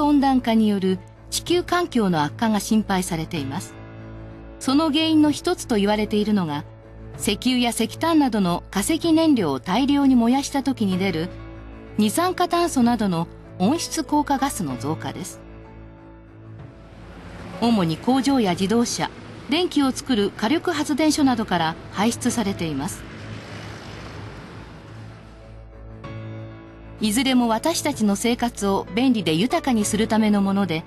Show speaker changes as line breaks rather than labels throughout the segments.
温暖化による地球環境の悪化が心配されています。その原因の一つと言われているのが石油や石炭などの化石燃料を大量に燃やした時に出る二酸化炭素などの温室効果ガスの増加です。主に工場や自動車電気を作る火力発電所などから排出されています。いずれも私たちの生活を便利で豊かにするためのもので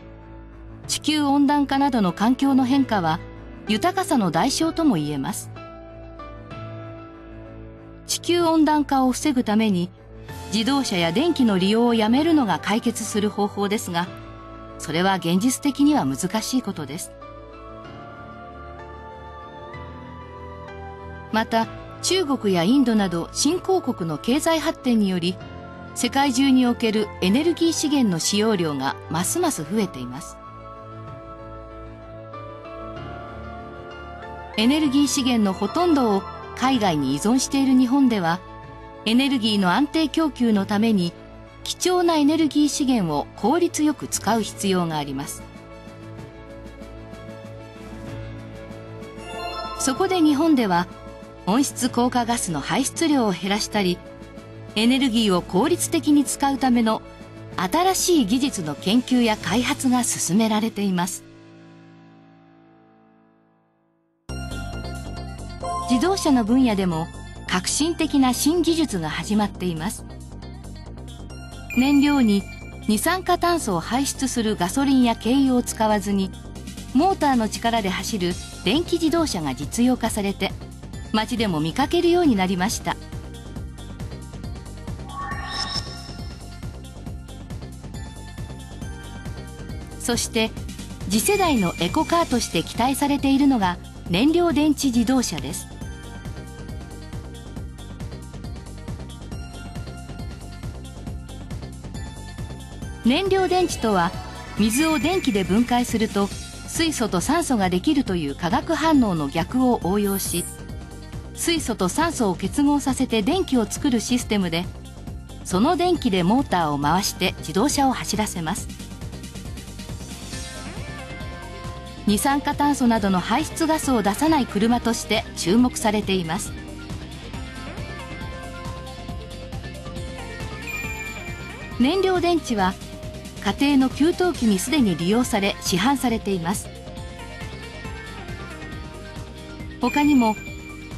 地球温暖化などの環境の変化は豊かさの代償とも言えます。地球温暖化を防ぐために自動車や電気の利用をやめるのが解決する方法ですがそれは現実的には難しいことです。また中国やインドなど新興国の経済発展により世界中におけるエネルギー資源の使用量がますます増えています。エネルギー資源のほとんどを海外に依存している日本ではエネルギーの安定供給のために貴重なエネルギー資源を効率よく使う必要があります。そこで日本では温室効果ガスの排出量を減らしたりエネルギーを効率的に使うための新しい技術の研究や開発が進められています。自動車の分野でも革新的な新技術が始まっています。燃料に二酸化炭素を排出するガソリンや軽油を使わずにモーターの力で走る電気自動車が実用化されて街でも見かけるようになりました。そして次世代のエコカーとして期待されているのが燃料電池自動車です。燃料電池とは水を電気で分解すると水素と酸素ができるという化学反応の逆を応用し水素と酸素を結合させて電気を作るシステムでその電気でモーターを回して自動車を走らせます。二酸化炭素などの排出ガスを出さない車として注目されています。燃料電池は家庭の給湯器にすでに利用され市販されています。他にも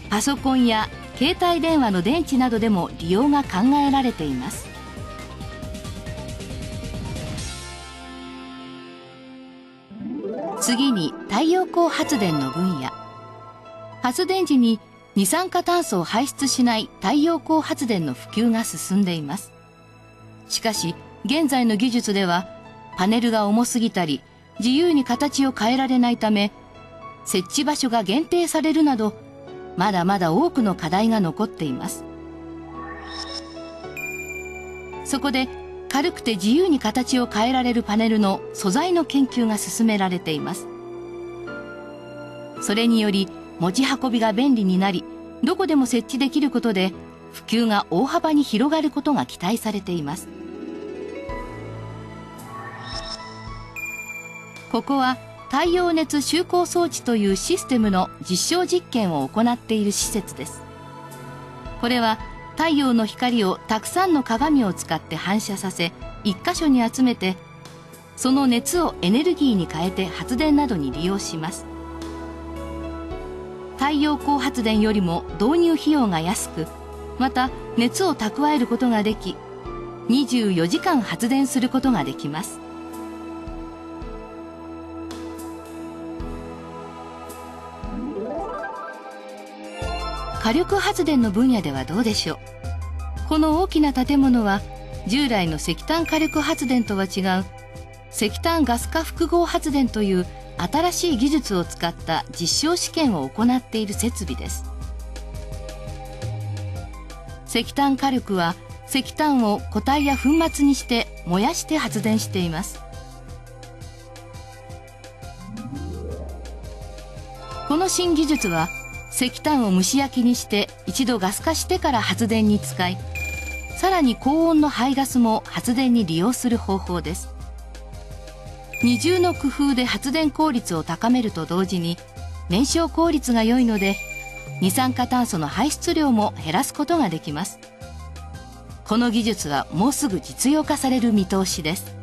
パソコンや携帯電話の電池などでも利用が考えられています。次に太陽光発電の分野。発電時に二酸化炭素を排出しない太陽光発電の普及が進んでいます。しかし現在の技術ではパネルが重すぎたり自由に形を変えられないため設置場所が限定されるなどまだまだ多くの課題が残っています。そこで軽くて自由に形を変えられるパネルの素材の研究が進められています。それにより持ち運びが便利になりどこでも設置できることで普及が大幅に広がることが期待されています。ここは太陽熱集光装置というシステムの実証実験を行っている施設です。これは太陽の光をたくさんの鏡を使って反射させ一箇所に集めてその熱をエネルギーに変えて発電などに利用します。太陽光発電よりも導入費用が安くまた熱を蓄えることができ24時間発電することができます。火力発電の分野ではどうでしょう？この大きな建物は従来の石炭火力発電とは違う石炭ガス化複合発電という新しい技術を使った実証試験を行っている設備です。石炭火力は石炭を固体や粉末にして燃やして発電しています。この新技術は石炭を蒸し焼きにして一度ガス化してから発電に使いさらに高温の排ガスも発電に利用する方法です。二重の工夫で発電効率を高めると同時に燃焼効率が良いので二酸化炭素の排出量も減らすことができます。この技術はもうすぐ実用化される見通しです。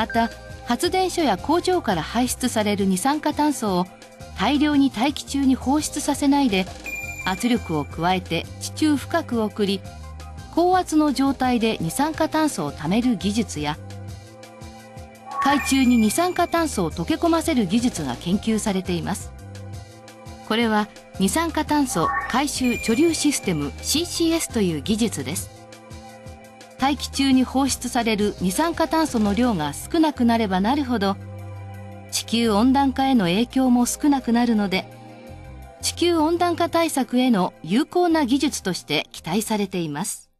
また発電所や工場から排出される二酸化炭素を大量に大気中に放出させないで圧力を加えて地中深く送り高圧の状態で二酸化炭素を貯める技術や海中に二酸化炭素を溶け込ませる技術が研究されています。これは二酸化炭素回収貯留システム CCS という技術です。大気中に放出される二酸化炭素の量が少なくなればなるほど地球温暖化への影響も少なくなるので地球温暖化対策への有効な技術として期待されています。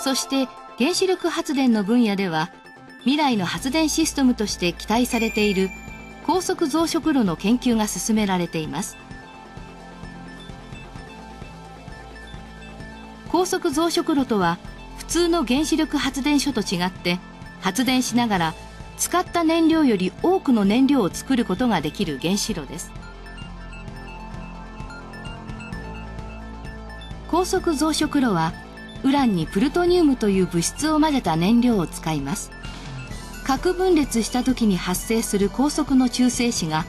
そして原子力発電の分野では未来の発電システムとして期待されている高速増殖炉の研究が進められています。高速増殖炉とは普通の原子力発電所と違って発電しながら使った燃料より多くの燃料を作ることができる原子炉です。高速増殖炉はウランにプルトニウムという物質を混ぜた燃料を使います。核分裂した時に発生する高速の中性子が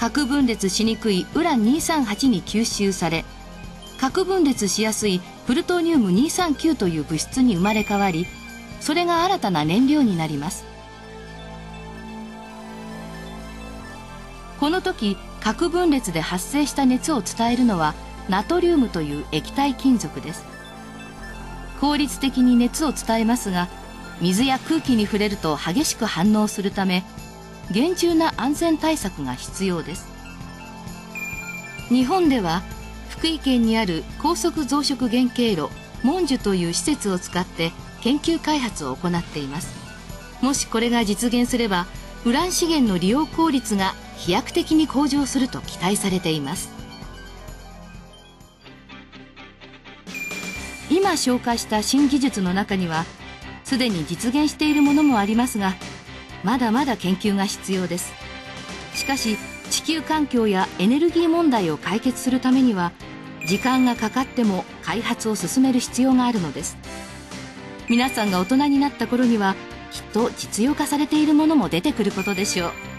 核分裂しにくいウラン238に吸収され核分裂しやすいプルトニウム239という物質に生まれ変わりそれが新たな燃料になります。この時核分裂で発生した熱を伝えるのはナトリウムという液体金属です。効率的に熱を伝えますが水や空気に触れると激しく反応するため厳重な安全対策が必要です。日本では福井県にある高速増殖原型炉モンジュという施設を使って研究開発を行っています。もしこれが実現すればウラン資源の利用効率が飛躍的に向上すると期待されています。今紹介した新技術の中にはすでに実現しているものもありますがまだまだ研究が必要です。しかし地球環境やエネルギー問題を解決するためには時間がかかっても開発を進める必要があるのです。皆さんが大人になった頃にはきっと実用化されているものも出てくることでしょう。